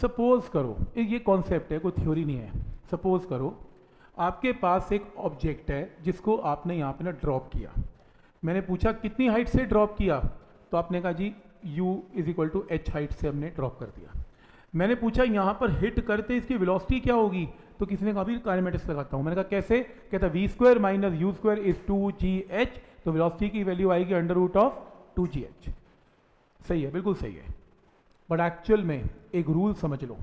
Suppose करो, ये- concept है, कोई थ्योरी नहीं है। सपोज़ करो, आपके पास एक ऑब्जेक्ट है, जिसको आपने यहाँ पे ना ड्रॉप किया। मैंने पूछा, कितनी हाइट से ड्रॉप किया? तो आपने कहा, जी, u is equal to H height से हमने ड्रॉप कर दिया। मैंने पूछा, यहाँ पर हिट करते इसकी वेलोसिटी क्या होगी? तो किसी ने कहा भी लगाता हूँ। मैंने कहा, कैसे? कहता V square minus U square is two G H तो वेलोसिटी की वैल्यू आएगी under root of two G H सही है, बिल्कुल सही है। बट एक्चुअल में एक रूल समझ लो।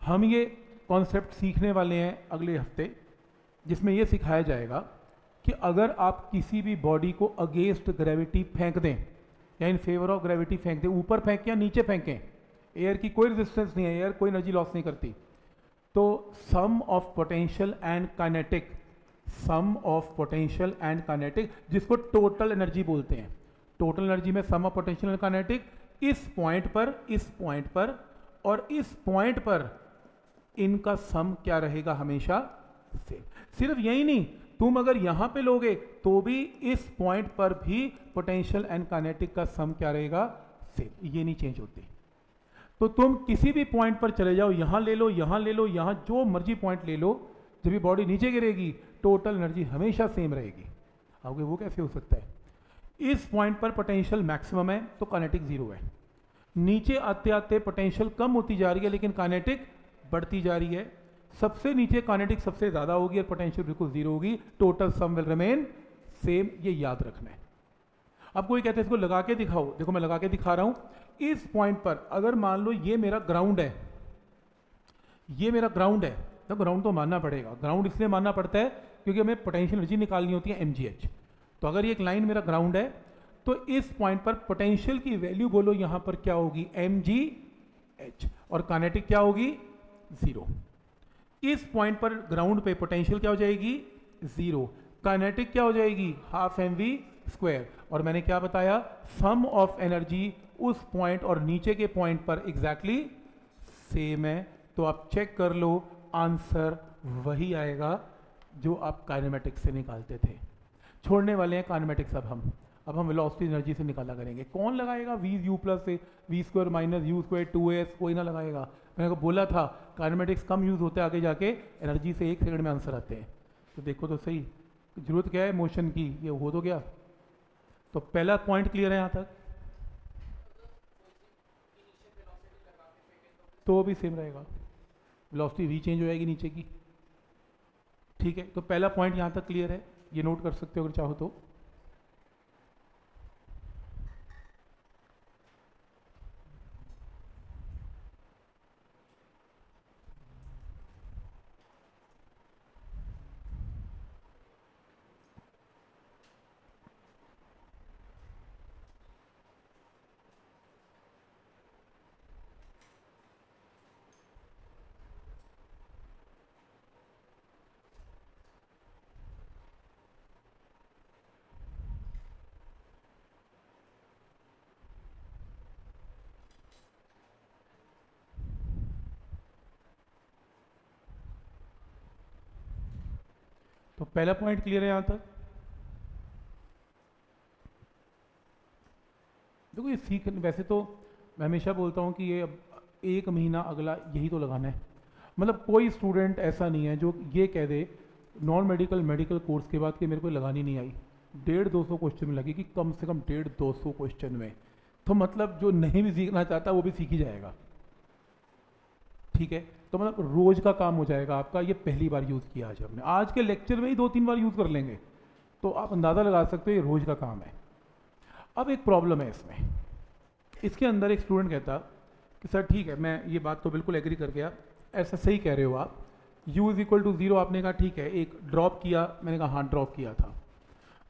हम ये कॉन्सेप्ट सीखने वाले हैं अगले हफ़्ते, जिसमें ये सिखाया जाएगा कि अगर आप किसी भी बॉडी को अगेंस्ट ग्रेविटी फेंक दें, या इन फेवर ऑफ़ ग्रेविटी फेंक दें, ऊपर फेंकें या नीचे फेंकें एयर की कोई रेजिस्टेंस नहीं है एयर कोई एनर्जी लॉस नहीं करती तो sum of potential and kinetic sum of potential and kinetic जिसको टोटल एनर्जी बोलते हैं। टोटल एनर्जी में sum of potential and kinetic इस पॉइंट पर, इस पॉइंट पर और इस पॉइंट पर इनका सम क्या रहेगा हमेशा सेम सिर्फ़ यही नहीं, तुम अगर यहाँ पे लोगे तो भी इस पॉइंट पर भी पोटेंशियल एंड काइनेटिक का सम क्या रहेगा सेम ये नहीं चेंज होती. तो तुम किसी भी पॉइंट पर चले जाओ, यहाँ ले लो, यहाँ ले लो, यहाँ जो मर्ज़ी पॉइंट ले लो, जब भी बॉडी नीचे गिरेगी टोटल एनर्जी हमेशा सेम रहेगी. आओगे वो कैसे हो सकता है? इस पॉइंट पर पोटेंशियल मैक्सिमम है तो काइनेटिक ज़ीरो है। नीचे आते आते पोटेंशियल कम होती जा रही है, लेकिन काइनेटिक बढ़ती जा रही है। सबसे नीचे काइनेटिक सबसे ज़्यादा होगी और पोटेंशियल बिल्कुल ज़ीरो होगी। Total sum will remain same ये याद रखना है। अब कोई कहते हैं, इसको लगा के दिखाओ। देखो, मैं लगा के दिखा रहा हूँ। इस पॉइंट पर अगर मान लो ये मेरा ग्राउंड है, ये मेरा ग्राउंड है तो ग्राउंड तो मानना पड़ेगा। ग्राउंड इसलिए मानना पड़ता है क्योंकि हमें पोटेंशियल एनर्जी निकालनी होती है एमजीएच तो अगर ये एक लाइन मेरा ग्राउंड है तो इस पॉइंट पर पोटेंशियल की वैल्यू बोलो, यहाँ पर क्या होगी? एम जी एच और कानेटिक क्या होगी? ज़ीरो इस पॉइंट पर ग्राउंड पे पोटेंशियल क्या हो जाएगी? ज़ीरो कानेटिक क्या हो जाएगी? हाफ़ एम वी स्क्वायर और मैंने क्या बताया? सम ऑफ़ एनर्जी उस पॉइंट और नीचे के पॉइंट पर एग्जैक्टली सेम है। तो आप चेक कर लो आंसर वही आएगा जो आप काइनेमेटिक्स से निकालते थे। छोड़ने वाले हैं काइनेमेटिक्स अब हम। अब हम वेलोसिटी एनर्जी से निकाला करेंगे। कौन लगाएगा? वी यू प्लस से V square minus U square two S कोई ना लगाएगा। मैंने को बोला था काइनेमेटिक्स कम यूज़ होते हैं आगे जाके एनर्जी से एक सेकंड में आंसर आते हैं। तो देखो तो सही। ज़रूरत क्या है मोशन की? ये हो तो गया। तो पहला पॉइंट क्लियर है यहाँ तक। तो वो भी सेम रहेगा। वेलोसिटी वी चेंज हो जाएगी नीचे की। ठीक है तो पहला पॉइंट यहाँ तक क्लियर है। ये नोट कर सकते हो अगर चाहो तो। तो पहला पॉइंट क्लियर है यहाँ तक? देखो ये सीख, वैसे तो मैं हमेशा बोलता हूँ कि ये अब एक महीना अगला यही तो लगाना है। मतलब कोई स्टूडेंट ऐसा नहीं है जो ये कह दे नॉन मेडिकल मेडिकल कोर्स के बाद कि मेरे को लगानी नहीं आई। डेढ़ दो सौ क्वेश्चन में लगेगी कम से कम डेढ़ दो सौ क्वेश्चन में। तो मतलब जो नहीं भी सीखना चाहता वो भी सीख ही जाएगा। ठीक है? तो मतलब रोज का काम हो जाएगा आपका, ये पहली बार यूज़ किया आज हमने। आज के लेक्चर में ही दो तीन बार यूज़ कर लेंगे। तो आप अंदाज़ा लगा सकते हो ये रोज का काम है। अब एक प्रॉब्लम है इसमें। इसके अंदर एक स्टूडेंट कहता कि, सर, ठीक है, मैं ये बात तो बिल्कुल एग्री कर गया। ऐसा सही कह रहे हो आप। U is equal to zero आपने कहा, ठीक है, एक ड्रॉप किया, मैंने कहा हाँ ड्रॉप किया था।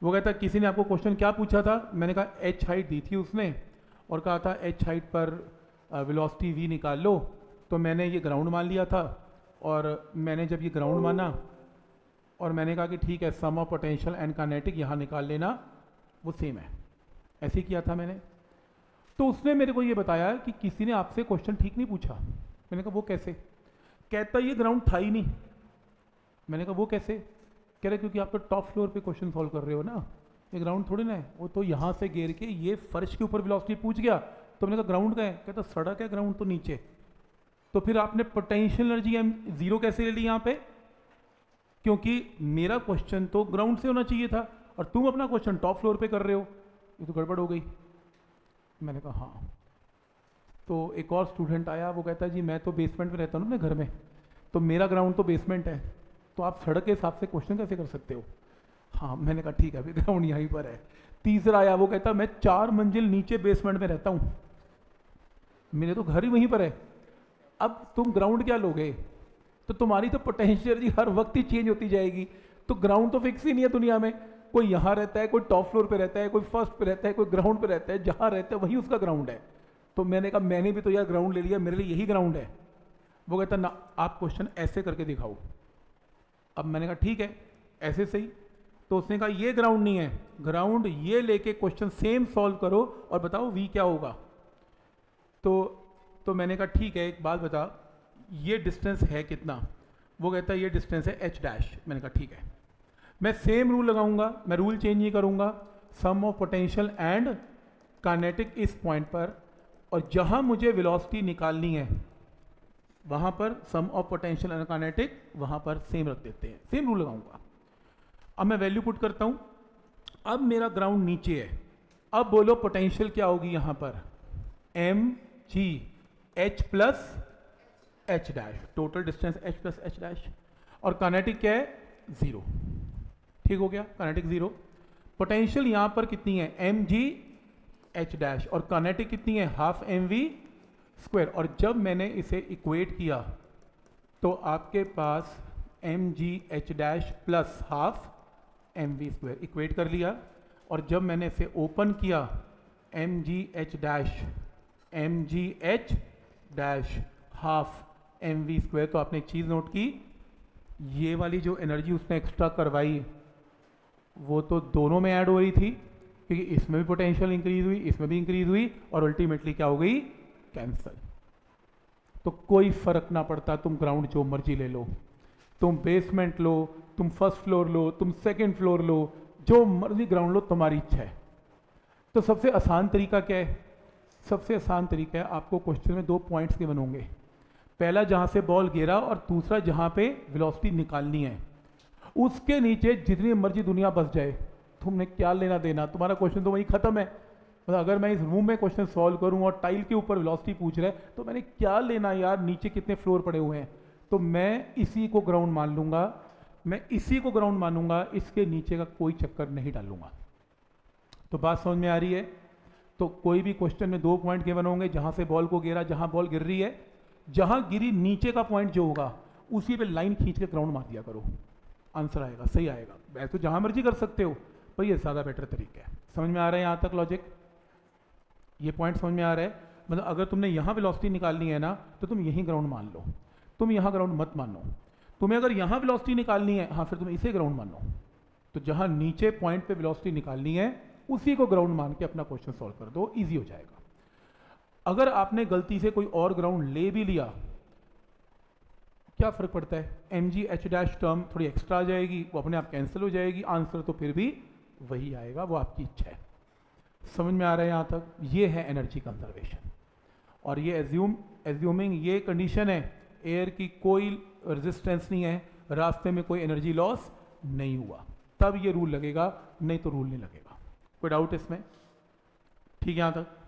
वो कहता, किसी ने आपको क्वेश्चन क्या पूछा था? मैंने कहा एच हाइट दी थी उसने। और कहा था एच हाइट पर वेलोसिटी v निकाल लो। तो मैंने ये ग्राउंड मान लिया था और मैंने जब ये ग्राउंड माना और मैंने कहा कि ठीक है sum of potential and kinetic यहाँ निकाल लेना, वो सेम है। ऐसे ही किया था मैंने। तो उसने मेरे को ये बताया कि किसी ने आपसे क्वेश्चन ठीक नहीं पूछा। मैंने कहा, वो कैसे? कहता, ये ग्राउंड था ही नहीं। मैंने कहा, वो कैसे? कह रहे, क्योंकि आप तो टॉप फ्लोर पे क्वेश्चन सॉल्व कर रहे हो ना। ये ग्राउंड थोड़ी ना है। वो तो यहाँ से गिर के ये फर्श के ऊपर वेलोसिटी पूछ गया। तो मैंने कहा ग्राउंड का है? कहता, सड़क है ग्राउंड तो नीचे तो फिर आपने पोटेंशियल एनर्जी एम ज़ीरो कैसे ले ली यहाँ पे? क्योंकि मेरा क्वेश्चन तो ग्राउंड से होना चाहिए था, और तुम अपना क्वेश्चन टॉप फ्लोर पे कर रहे हो। ये तो गड़बड़ हो गई। मैंने कहा हाँ। तो एक और स्टूडेंट आया, वो कहता है, जी, मैं तो बेसमेंट में रहता हूँ ना घर में तो मेरा ग्राउंड तो बेसमेंट है तो आप सड़क के हिसाब से क्वेश्चन कैसे कर सकते हो? हाँ मैंने कहा, ठीक है, अभी ग्राउंड यहीं पर है। तीसरा आया, वो कहता, मैं चार मंजिल नीचे बेसमेंट में रहता हूँ। मेरे तो घर ही वहीं पर है। अब तुम ग्राउंड क्या लोगे? तो तुम्हारी तो पोटेंशियल हर वक्त ही चेंज होती जाएगी। तो ग्राउंड तो फिक्स ही नहीं है दुनिया में। कोई यहाँ रहता है, कोई टॉप फ्लोर पे रहता है, कोई फ़र्स्ट पे रहता है, कोई ग्राउंड पे रहता है, जहाँ रहता है, वही उसका ग्राउंड है। तो मैंने कहा, मैंने भी तो यार ग्राउंड ले लिया, मेरे लिए यही ग्राउंड है। वो कहता, ना, आप क्वेश्चन ऐसे करके दिखाओ। अब मैंने कहा, ठीक है, ऐसे सही। तो उसने कहा, ये ग्राउंड नहीं है। ग्राउंड ये लेके क्वेश्चन सेम सॉल्व करो और बताओ वी क्या होगा? तो तो मैंने कहा, ठीक है, एक बात बता ये डिस्टेंस है कितना? वो कहता है, ये डिस्टेंस है एच डैश मैंने कहा, ठीक है. मैं सेम रूल लगाऊँगा, मैं रूल चेंज नहीं करूँगा sum of potential and kinetic इस पॉइंट पर, और जहाँ मुझे वेलोसिटी निकालनी है, वहाँ पर sum of potential and kinetic वहाँ पर सेम रख देते हैं। सेम रूल लगाऊँगा। अब मैं वैल्यू पुट करता हूँ। अब मेरा ग्राउंड नीचे है। अब बोलो पोटेंशियल क्या होगी यहाँ पर? M G H plus H dash total distance H plus H dash और कानेटिक क्या है? ज़ीरो ठीक हो गया? कानेटिक ज़ीरो पोटेंशियल यहाँ पर कितनी है? एम जी एच डैश और कानेटिक कितनी है? हाफ़ एम वी स्क्वायर और जब मैंने इसे इक्वेट किया तो आपके पास M G H dash plus half M V square equate कर लिया. और जब मैंने इसे ओपन किया M G H dash M G H dash half M V square तो आपने एक चीज़ नोट की, ये वाली जो एनर्जी उसने एक्स्ट्रा करवाई, वो तो दोनों में ऐड हो रही थी, क्योंकि इसमें भी पोटेंशियल इंक्रीज हुई, इसमें भी इंक्रीज हुई, और अल्टीमेटली क्या हो गई? कैंसल तो कोई फ़र्क ना पड़ता, तुम ग्राउंड जो मर्ज़ी ले लो। तुम बेसमेंट लो, तुम फ़र्स्ट फ्लोर लो, तुम सेकंड फ्लोर लो, जो मर्ज़ी ग्राउंड लो, तुम्हारी इच्छा है। तो सबसे आसान तरीका क्या है? सबसे आसान तरीका है, आपको क्वेश्चन में दो पॉइंट्स के बनोगे पहला, जहाँ से बॉल गिरा और दूसरा, जहाँ पे वेलोसिटी निकालनी है। उसके नीचे जितनी मर्ज़ी दुनिया बस जाए, तुमने क्या लेना देना? तुम्हारा क्वेश्चन तो वही खत्म है। मतलब अगर मैं इस रूम में क्वेश्चन सॉल्व करूँ और टाइल के ऊपर वेलोसिटी पूछ रहा तो मैंने क्या लेना यार? नीचे कितने फ्लोर पड़े हुए हैं? तो मैं इसी को ग्राउंड मान लूँगा। मैं इसी को ग्राउंड मानूँगा, इसके नीचे का कोई चक्कर नहीं डालूँगा। तो बात समझ में आ रही है? तो कोई भी क्वेश्चन में दो पॉइंट गिवन होंगे, जहाँ से बॉल को गिरा जहाँ बॉल गिर रही है, जहाँ गिरी नीचे का पॉइंट जो होगा, उसी पे लाइन खींच के ग्राउंड मार दिया करो। आंसर आएगा, सही आएगा। वैसे तो जहाँ मर्ज़ी कर सकते हो, पर ये ज़्यादा बेटर तरीका है। समझ में आ रहा है यहाँ तक लॉजिक ये पॉइंट समझ में आ रहा है? मतलब अगर तुमने यहाँ वेलोसिटी निकालनी है ना तो तुम यहीं ग्राउंड मान लो। तुम यहाँ ग्राउंड मत मानो। तुम्हें अगर यहाँ वेलोसिटी निकालनी है हाँ फिर तुम इसे ग्राउंड मानो। तो जहाँ नीचे पॉइंट पे वेलोसिटी निकालनी है उसी को ग्राउंड मान के अपना क्वेश्चन सॉल्व कर दो इजी हो जाएगा। अगर आपने गलती से कोई और ग्राउंड ले भी लिया, क्या फ़र्क पड़ता है? M G H dash term थोड़ी एक्स्ट्रा आ जाएगी, वो अपने आप कैंसिल हो जाएगी आंसर तो फिर भी वही आएगा, वो आपकी इच्छा है। समझ में आ रहा है यहाँ तक? ये है एनर्जी कंजर्वेशन और ये एज्यूम एज्यूमिंग ये कंडीशन है एयर की कोई रेजिस्टेंस नहीं है, रास्ते में कोई एनर्जी लॉस नहीं हुआ, तब ये रूल लगेगा, नहीं तो रूल नहीं लगेगा। कोई डाउट इसमें? ठीक है यहाँ तक।